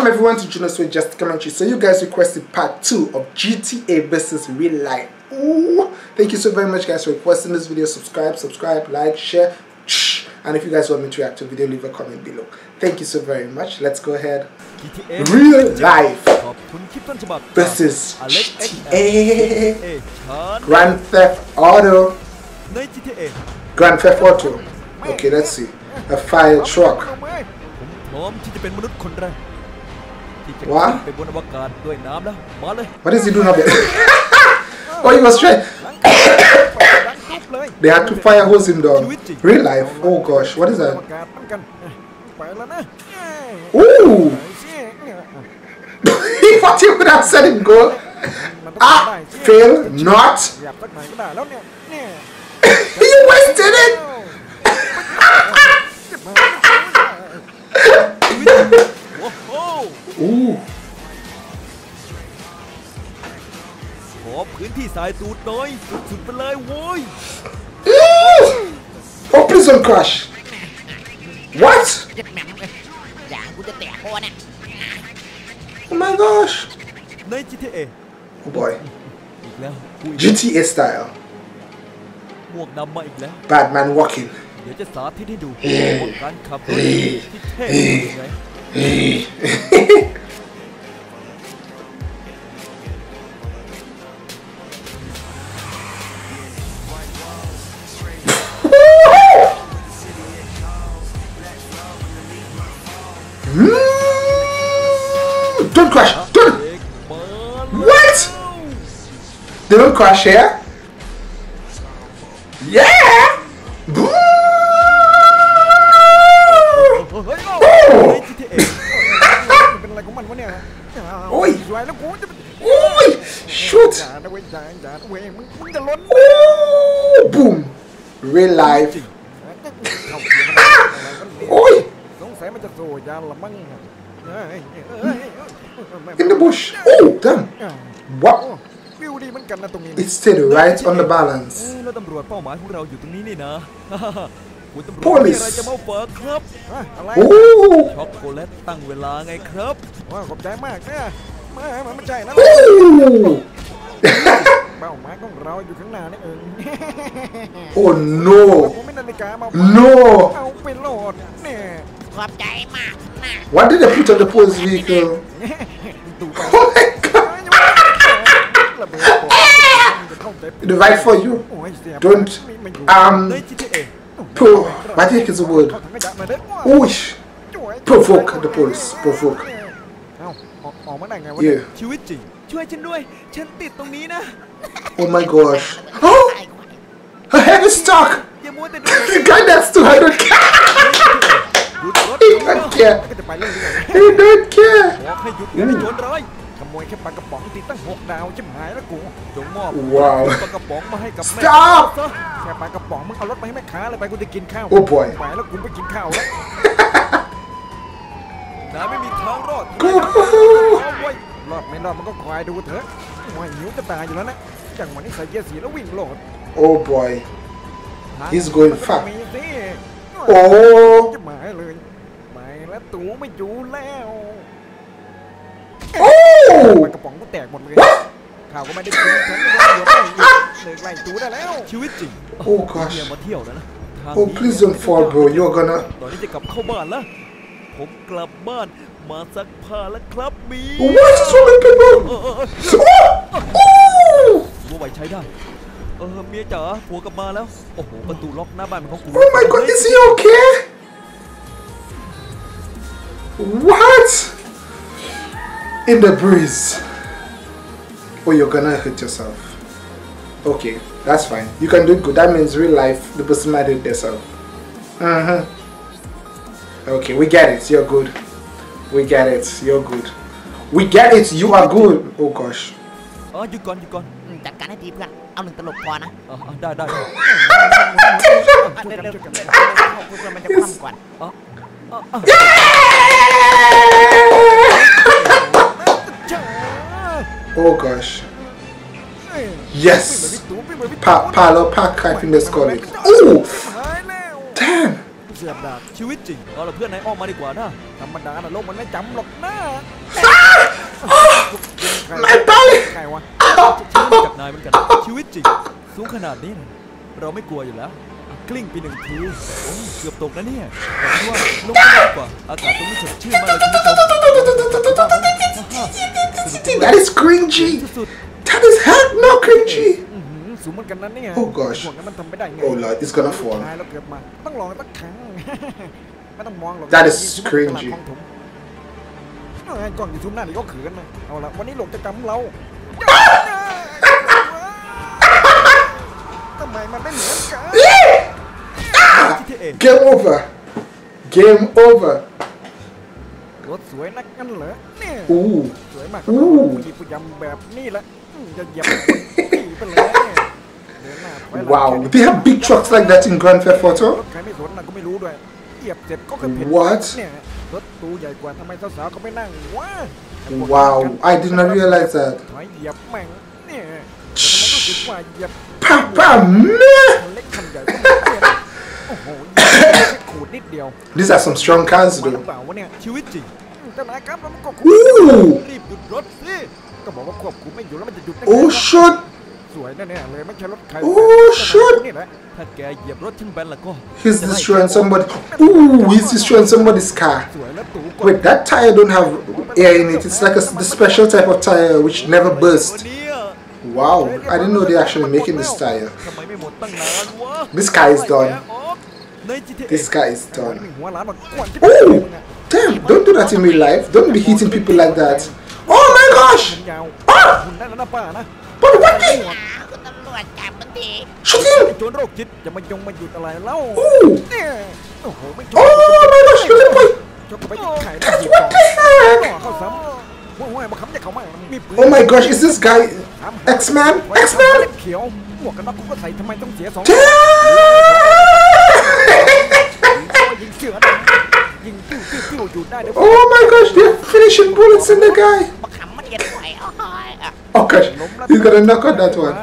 Welcome everyone to Junosuede Just Commentary. So you guys requested part 2 of GTA versus Real Life. Ooh, thank you so very much guys for requesting this video. Subscribe, subscribe, like, share. And if you guys want me to react to a video, leave a comment below. Thank you so very much. Let's go ahead. Real Life versus GTA Grand Theft Auto. Grand Theft Auto. Okay, let's see. A fire truck. ที่จะ What? ขึ้นไปบนอวกาศด้วยน้ำแล้ว มาเลย What is he doing up there? oh, he was trying. They had to fire hose him down. Real life. Oh gosh, what is that? ไปแล้วนะ Ooh! ไปสิ he thought he would have said him go. มันต้องได้ Ah, สิ fail, not. หยับสักหน่อยก็ได้แล้วเนี่ยเนี่ย You wasted it. โอ้โห Ooh. ขอพื้นที่สายตูดหน่อยสุดๆไปเลยโว้ย Ooh. Oh, please don't crash. What? ยึดแหม่มเลยอย่างกูจะแตกคอเนี่ย Oh my gosh. ใน GTA Oh boy. อีกแล้วกูอีก GTA style. หมวกดำมาอีกแล้ว Batman walking. เดี๋ยวจะสาธิตให้ดูว่าการขับรถที่เท่ don't crash! Don't! What? They don't crash here? โอ้ย สวยแล้วกูจะ Ooh! Shoot! อย่านะเว้ยอย่าอย่านะเว้ยมึงมึงจะล้น Ooh! Boom! Real life. เข้าเกียร์มันอะไรกันเนี่ย Oi! สงสัยมันจะโซ่ยานละมั้งเฮ้ยเฮ้ยเฮ้ยเฮ้ย In the bush. Oh, damn. อ้าว What? วิวดีเหมือนกันนะตรงนี้ It stayed right on the เอ๊ balance. ะแล้วตำรวจเป้าหมายของเราอยู่ตรงนี้นี่นะ คุณตำรวจ Police มีอะไรจะมาฝากครับอะอะไร Ooh! ช็อกโกแลตตั้งเวลาไงครับว้าวขอบใจมากเนี่ยมามันไม่ใช่นะ Ooh! เป้าหมายของเราอยู่ข้างหน้านี่เอง oh no! ผมไม่นาฬิกามา No! เอาไปโหลดเนี่ยขอบใจมากนะ What did they put on the police vehicle? ดูไป Oh my god! ระเบิดจะเข้าใจ The right for you. โอ้ยเสีย Don't ไม่อยู่ใน um GTA pro I think it's a word. เข้าถังขยะมาเด้อ Oosh! ช่วย Provoke the police. Provoke. เอ้าออกออกมาได้ไงวะเนี่ย Yeah. ชีวิตจริง ช่วยฉันด้วย ฉันติดตรงนี้นะ Oh my gosh. Oh! Her head is stuck! อย่ามัวแต่ดู The guy next to her don't care! หยุดรถ He เดี๋ยว don't care! ก็จะไปเรื่องนี้ He don't care! บอกให้หยุดเดี๋ยวนี้โจรร้ายขโมยแค่ปลากระป๋องติดตั้งหกดาวชิบหายแล้วกูจงมอบว้าวปลากระป๋องมาให้กับแม่ Stop ซะแค่ปลากระป๋องมึงเอารถไปให้แม่ค้าเลยไปกูจะกินข้าว Oh boy. ไปแล้วกูไปกินข้าวแล้วนายไม่มีทางรอด Go เอาไว้ยรอดไม่รอดมันก็คอยดูเถอะโอ้ยหิวจะตายอยู่แล้วนะจังหวะนี้ใส่เกียร์สีแล้ววิ่งโหลด Oh boy. He's going มันก็ fast. มีสิ Oh! จะหมายเลยไปแล้วตูไม่อยู่แล้ว Oh! ปลา กระป๋องก็แตกหมดเลยข่าวก็ไม่ได้กินฉันก็โดนหัวไปอีกเลยไล่ตูได้แล้ว ชีวิตจริง Oh gosh. เนี่ยมาเที่ยวแล้วนะทาง Oh นี้ please don't fall bro. You're gonna ตอนนี้จะกลับเข้าบ้านแล้ว ผมกลับบ้านมาซักผ้าแล้วครับมี What is wrong with เอ people? อเออเออ Oh! ว่าไหวใช้ได้ เออเมียจ๋าผัวกลับมาแล้ว โอ้โห ประตูล็อกหน้าบ้านเป็นของกู Oh my god, is he okay? What? In the breeze. Oh, you're gonna hurt yourself. Okay, that's fine. You can do it good. That means real life, the person might hurt themselves. Uh-huh. Okay, we get it. You're good. We get it. You're good. We get it. You are good. Oh gosh. อ๋อหยุดก่อนหยุดก่อน อืมจัดการให้ทีเพื่อน เอาหนึ่งตลบพอนะ อ่าได้ได้ได้ อ่ะเดี๋ยวเดี๋ยวเดี๋ยวเดี๋ยวเข้าคุยกันมันจะคว่ำก่อน Oh gosh. เอ้ย Yes. วิ่งเหมือนพี่ตู่วิ่งเหมือนพี่ตู่ Pa Palo Pack, I think let's call it. Oh! หายแล้ว Damn! เสียบดาบชีวิตจริงเอาละเพื่อนนายออกมาดีกว่านะธรรมดานะโลกมันไม่จำหรอกนะใคร My belly! ใครวะฉันรู้จักนายเหมือนกันชีวิตจริงสูงขนาดนี้นะเราไม่กลัวอยู่แล้ว กลิ้งไปหนึ่งทีโอ้ยเกือบตกนะเนี่ยแต่คิดว่าลงไปเลยดีกว่า อากาศตรงนี้สดชื่นมากเลยคุณผู้ชมฮ่าๆสนุกจังเลย That is cringy. สุด That is heck no cringy. อื้อหือสูงเหมือนกันนะเนี่ย Oh gosh พวกนั้นมันทำไม่ได้ไง Oh lord, it's gonna fall. ตายแล้วเกิดมา ต้องลองสักครั้ง ไม่ต้องมองหรอก That is ยิ่ง cringy ตลาดคลองถมเอาไงกล้องอยู่ทุ่มหน้านี่ก็เขินนะเอาละวันนี้หลงจะจำเรา ทำไมมันไม่เหมือน น กัน GTA Game over. Game over. รถสวยนักกันเหรอเนี่ย Ooh. สวยมาก อู้ ผู้หญิงผู้ยำแบบนี้แหละอืมจะเหยียบขี่ไปเลยเนี่ยเดินหน้าถอยหลัง Wow. They have big trucks like that in Grand Theft ร Auto? ถใครไม่สนนะก็ไม่รู้ด้วยเหยียบเสร็จก็กระเพ็น What? เนี่ยรถตูใหญ่กว่าทำไมสาวๆเขาไม่นั่งวะ Wow. I did not realize that. ถอยเหยียบแม่งเนี่ยแต่ทำไมรู้สึกว่าเหยียบ Papa, man. นิดเดียว These are some strong cars มาหรือ though. เปล่าวะเนี่ย ชีวิตจริง เจ้านายครับแล้วมันก็ควบ Ooh. รีบหยุดรถสิ ก็บอกว่าควบคุมไม่อยู่แล้วมันจะหยุดได้ไง Oh วะ shit. สวยแน่ๆเลยไม่ใช่รถใคร โอ้ เจ้านาย shit นี่แหละ ถ้าแกเหยียบรถฉันแบนแล้วก็ He's destroying somebody. Ooh, he's destroying somebody's car. สวยแล้วตู่กด Wait, that tire don't have air in it. It's like a, the special type of tire which never วัน burst. นี้อะ Wow, I didn't know they're actually making this tire. ทำไมไม่หมดตั้งนานวะ This guy is done. this guy is done. Oh! Damn, don't do that in real life. Don't be hitting people like that. Oh my gosh! Ah! But what the? Shoot him! Oh! Oh my gosh, you little boy! That's what the heck? Oh my gosh, is this guy X-Man? X-Man? Damn! ยิงเสือดำยิงปิ้วปิ้วปิ้วหยุดได้เดี๋ยว Oh my gosh! They're finishing bullets in the guy. มาขำมันเย็นไหวโอ้ยอะ Oh gosh! ล้มแล้ว He's gonna knock on that one.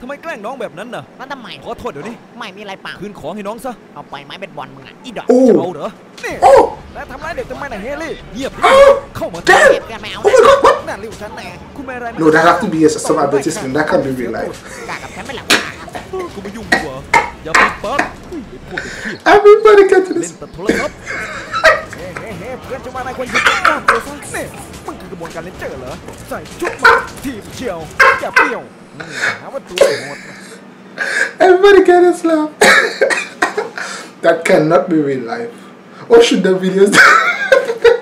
ทำไมแกล้งน้องแบบนั้นน่ะมันทำไมขอโทษเดี๋ยวนี้ ไม่มีอะไรเปล่าคืนของให้น้องซะเอาไปไม้เบ็ดบอลมึงอะอีดอก Oh! เอาเหรอนี่ Oh! แล้วทำร้ายเด็กทำไมน่ะเฮลี่เงียบดิ Oh! เข้ามา Damn! เก็บกันไม่เอา Oh my god! What? น่าริ้วฉันแน่คุณแม่อะไรไหม No, that have to be a, some advertisement. That can't be real life. กล้ากับฉันไม่หลับว่า Everybody get a slap. that cannot be real life. Oh should the video's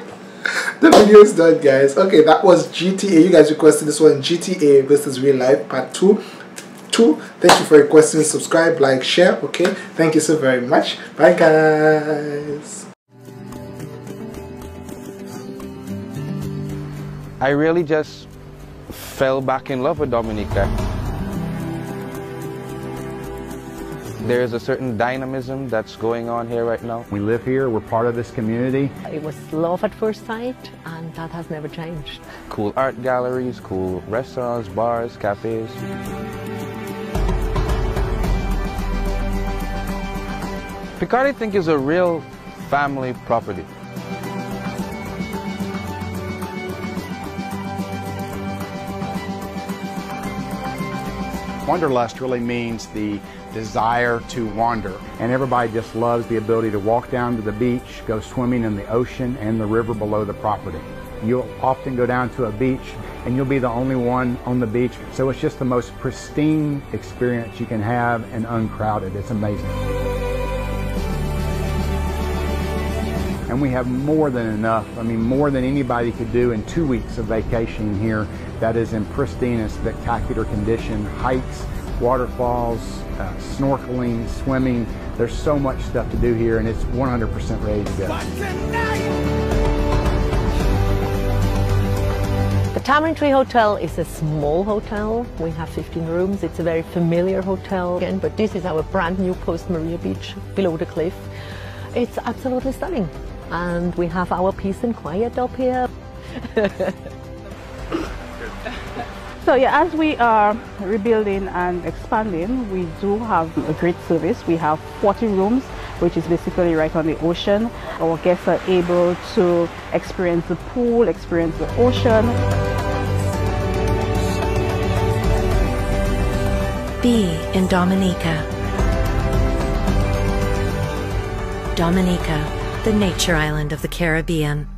The video's done, guys. Okay, that was GTA. You guys requested this one GTA versus real life part 2 thank you for your questions subscribe like share okay thank you so very much bye guys I really just fell back in love with Dominica. There is a certain dynamism that's going on here right now. We live here, we're part of this community. It was love at first sight, and that has never changed. Cool art galleries, cool restaurants, bars, cafes. Picard, I think, is a real family property. Wanderlust really means the desire to wander. And everybody just loves the ability to walk down to the beach, go swimming in the ocean and the river below the property. You'll often go down to a beach and you'll be the only one on the beach. So it's just the most pristine experience you can have and uncrowded. It's amazing. And we have more than enough. I mean, more than anybody could do in two weeks of vacationing here that is in pristine and spectacular condition. Hikes, waterfalls, uh, snorkeling, swimming. There's so much stuff to do here, and it's 100% ready to go. The Tamarind Tree Hotel is a small hotel. We have 15 rooms. It's a very familiar hotel again, but this is our brand new Post Maria Beach below the cliff. It's absolutely stunning. And we have our peace and quiet up here. So yeah, as we are rebuilding and expanding, we do have a great service. We have 40 rooms, which is basically right on the ocean. Our guests are able to experience the pool, experience the ocean. Be in Dominica. Dominica, the nature island of the Caribbean.